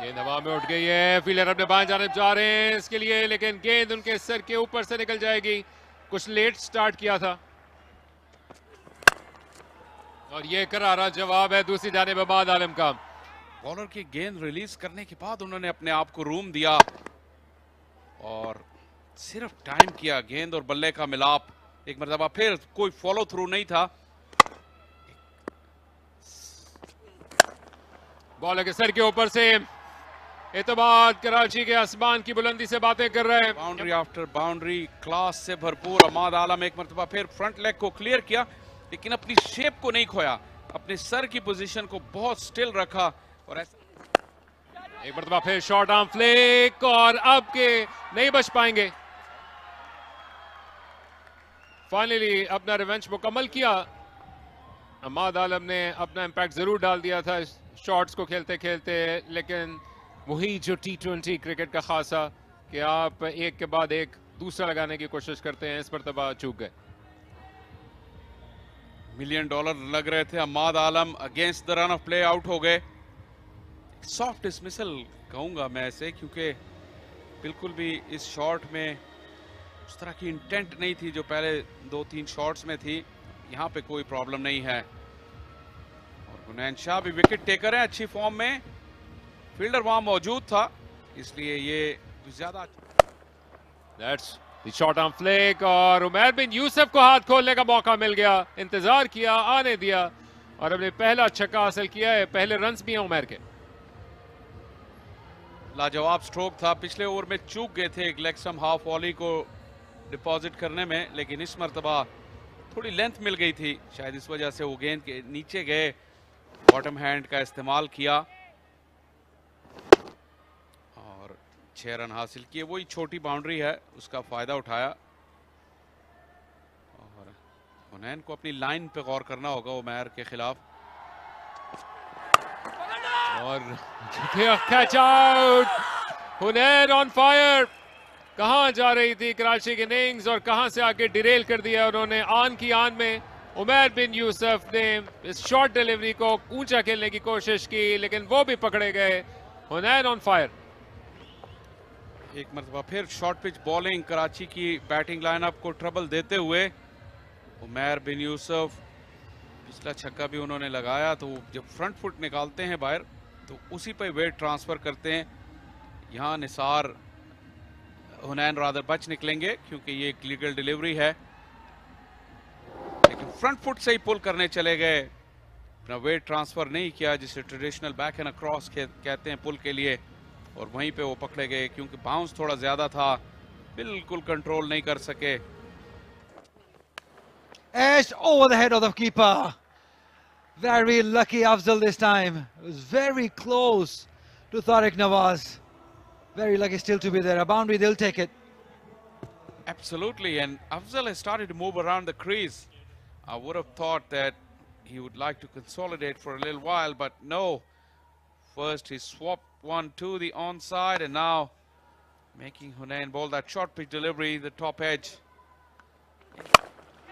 गेंद हवा में उठ गई है फील्डर अपने बाएँ जानब जा रहे हैं इसके लिए लेकिन गेंद उनके सर के ऊपर से निकल जाएगी। कुछ लेट स्टार्ट किया था। और ये करारा जवाब है दूसरी जानब बाद आलम का। बॉलर की गेंद रिलीज़ करने के बाद उन्होंने अपने आप को रूम दिया और सिर्फ़ टाइम किया गेंद और बल्ले का मिलाप। एक मरतबा फिर कोई फॉलो थ्रू नहीं था। बॉलर के सर के ऊपर से एतबाद कराची के आसमान की बुलंदी से बातें कर रहे हैं। बाउंड्री आफ्टर बाउंड्री क्लास से भरपूर अमाद आलम एक मरतबा फिर फ्रंट लेग को क्लियर किया लेकिन अपनी शेप को नहीं खोया अपने सर की पोजीशन को बहुत स्टिल रखा और ऐसा एक मरतबा फिर शॉर्ट आर्म फ्लिक और अब के नहीं बच पाएँगे। फाइनली अपना रिवेंच मुकम्मल किया। अमाद आलम ने अपना इम्पैक्ट ज़रूर डाल दिया था शॉट्स को खेलते खेलते लेकिन वही जो टी ट्वेंटी क्रिकेट का खासा कि आप एक के बाद एक दूसरा लगाने की कोशिश करते हैं, इस पर तबाह चूक गए। मिलियन डॉलर लग रहे थे Amad Alam against the run of play out हो गए। सॉफ्ट डिसमिसल कहूँगा मैं ऐसे क्योंकि बिल्कुल भी इस शॉट में उस तरह की इंटेंट नहीं थी जो पहले दो तीन शॉट्स में थी। यहाँ पे कोई प्रॉब्लम नहीं है। और गुनैन शाह भी विकेट टेकर है, अच्छी फॉर्म में। फील्डर वहाँ मौजूद था इसलिए ये ज़्यादा the short arm flick और उमर बिन यूसुफ को हाथ खोलने का मौका मिल गया इंतज़ार किया आने दिया और अपने पहला छक्का हासिल किया है पहले रन भी हैं उमर के। लाजवाब स्ट्रोक था पिछले ओवर में चूक गए थे एक लेगसम हाफ़ वॉली को डिपॉजिट करने में लेकिन इस मरतबा थोड़ी लेंथ मिल गई थी शायद इस वजह से वो गेंद के नीचे गए बॉटम हैंड का इस्तेमाल किया। छह रन हासिल किए। वही छोटी बाउंड्री है, उसका फ़ायदा उठाया। और हुनैन को अपनी लाइन पे गौर करना होगा उमैर के खिलाफ। और catch out Hunain on fire कहाँ जा रही थी कराची की इनिंग्स और कहाँ से आके डिरेल कर दिया उन्होंने आन की आन में। उमैर बिन यूसुफ ने इस शॉर्ट डिलीवरी को ऊँचा खेलने की कोशिश की, लेकिन वो भी पकड़े गए। हुनैन ऑन फायर एक मरतबा। फिर शॉर्ट पिच बॉलिंग कराची की बैटिंग लाइनअप को ट्रबल देते हुए उमैर बिन यूसुफ, पिछला छक्का भी उन्होंने लगाया तो जब फ्रंट फुट निकालते हैं बाहर तो उसी पर वेट ट्रांसफ़र करते हैं। यहाँ निसार, हुनैन रादर बच निकलेंगे, क्योंकि ये एक लीगल डिलीवरी है। लेकिन फ्रंट फुट से ही पुल करने चले गए। अपना वेट ट्रांसफ़र नहीं किया, जिसे ट्रेडिशनल बैक एंड अक्रॉस कहते हैं पुल के लिए। और वहीं पे वो पकड़े गए क्योंकि बाउंस थोड़ा ज्यादा था बिल्कुल कंट्रोल नहीं कर सके Edged over the head of the keeper. Very lucky Afzal this time. It was very close to Tariq Nawaz. Very lucky still to be there. A boundary, they'll take it. Absolutely, and Afzal has started to move around the crease. I would have thought that he would like to consolidate for a little while, but no. First, he swapped one to the onside, and now making Hunain bowl that short pitch delivery, the top edge.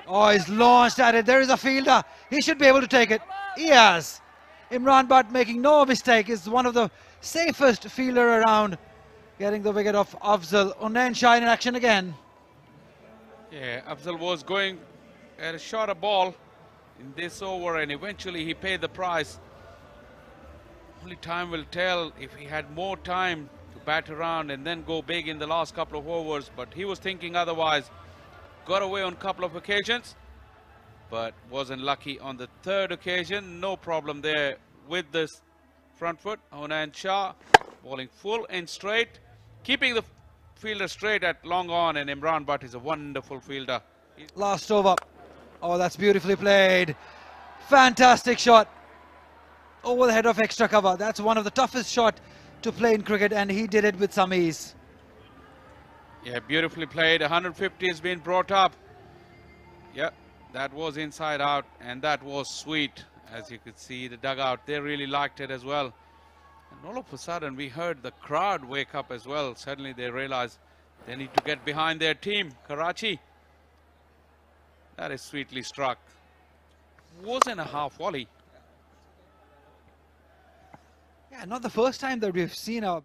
Oh, he's launched at it. There is a fielder. He should be able to take it. He has. Imran Butt making no mistake is one of the safest fielder around. Getting the wicket of Afzal. Unain Shah in action again. Yeah, Afzal was going at a shorter ball in this over, and eventually he paid the price. Only time will tell if he had more time to bat around and then go big in the last couple of overs, but he was thinking otherwise. Got away on a couple of occasions, but wasn't lucky on the third occasion. No problem there with this front foot. Hunain Shah bowling full and straight, keeping the fielder straight at long on, and Imran Butt is a wonderful fielder. Last over. Oh, that's beautifully played. Fantastic shot. Oh, Over the head of extra cover. That's one of the toughest shot to play in cricket, and he did it with some ease. Yeah, beautifully played. 150 has been brought up. Yeah, that was inside out, and that was sweet. As you could see, the dugout, they really liked it as well. And all of a sudden, we heard the crowd wake up as well. Suddenly, they realized they need to get behind their team, Karachi. That is sweetly struck. Wasn't a half volley. Yeah, not the first time that we've seen a